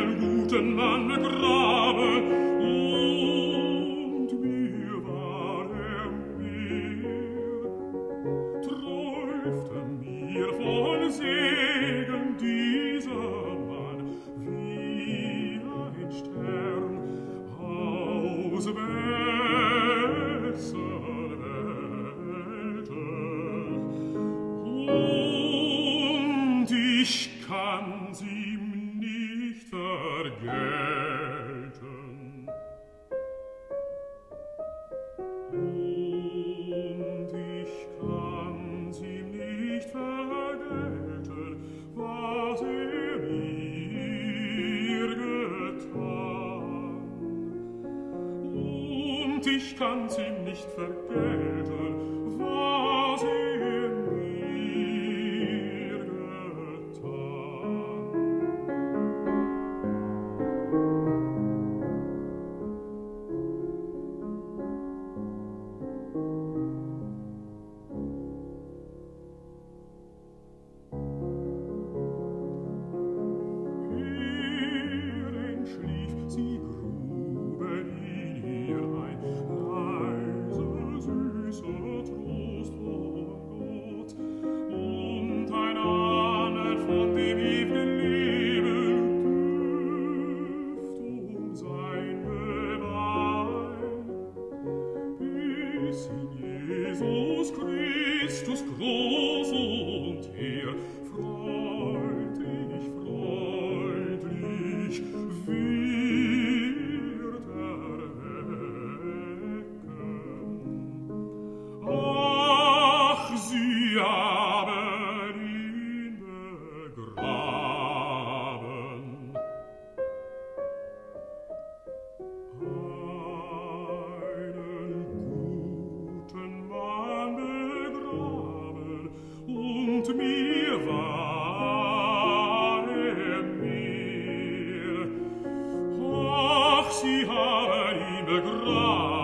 einen guten Mann begraben und mir war mir. Träufte mir von Segen dieser Mann wie ein Stern aus Wetzel. ich kann sie vergelten. Und ich kann's ihm nicht vergelten, was er mir getan. Und ich kann's ihm nicht vergelten, Christus Cru sie haben ihn begraben.